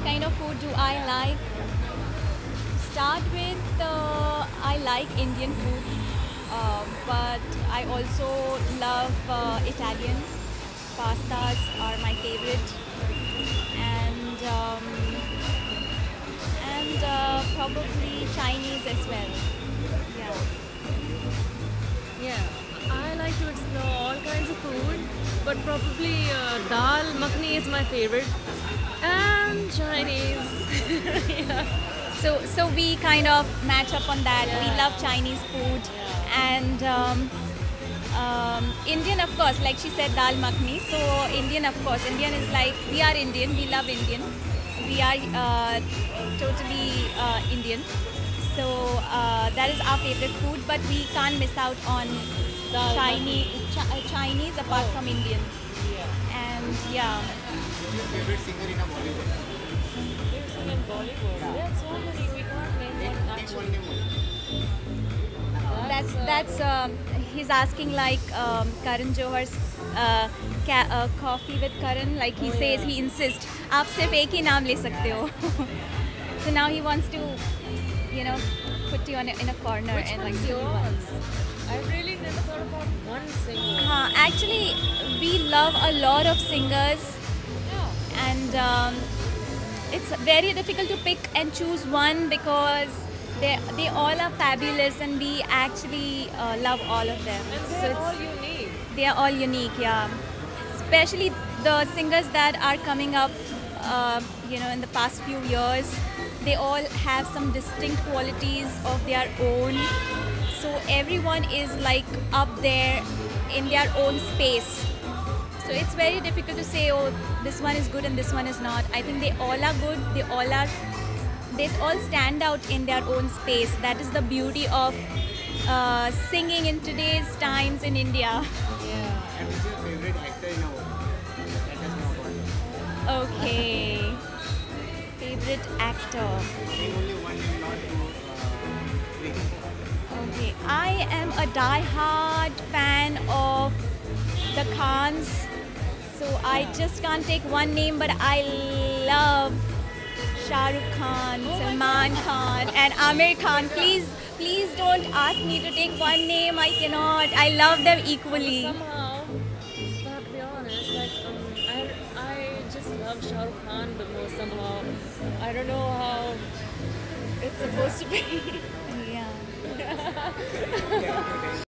kind of food do I like? Start with uh, I like Indian food, uh, but I also love uh, Italian. Pastas are my favorite, and um, and uh, probably Chinese as well. Probably uh, dal makhni is my favorite, and Chinese. yeah. So so we kind of match up on that. We love Chinese food and um, um, Indian, of course. Like she said, dal makhni. So Indian, of course. Indian is like we are Indian. We love Indian. We are uh, totally uh, Indian. So uh, that is our favorite food. But we can't miss out on Dal Chinese, Ch- uh, Chinese apart oh. from Indian. Yeah. And yeah. What's your favorite singer in Bollywood? Favorite Bollywood? That's so many. We can't name one. That's that's um, he's asking like um, Karan Johar's uh, ca- uh, Koffee with Karan. Like he oh, says, yeah. he insists. You can't take नाम name. so now he wants to you know, put you on a, in a corner Which and like. one's give you yours? I really never thought about one singer. Uh, actually, we love a lot of singers, Yeah. and um, it's very difficult to pick and choose one because they they all are fabulous, and we actually uh, love all of them. And they're it's- all unique. They are all unique, yeah. Especially the singers that are coming up, uh, you know, in the past few years. They all have some distinct qualities of their own. So everyone is like up there in their own space. So it's very difficult to say, oh, this one is good and this one is not. I think they all are good. They all are. They all stand out in their own space. That is the beauty of uh, singing in today's times in India. Yeah. And who's your favorite actor in a Okay. Favorite actor. Okay. I am a die-hard fan of the Khans. So I just can't take one name, but I love Shah Rukh Khan, Salman Khan, and Aamir Khan. Please, please don't ask me to take one name. I cannot. I love them equally. Just love Shah Rukh Khan the most somehow. I don't know how it's supposed to be. Yeah.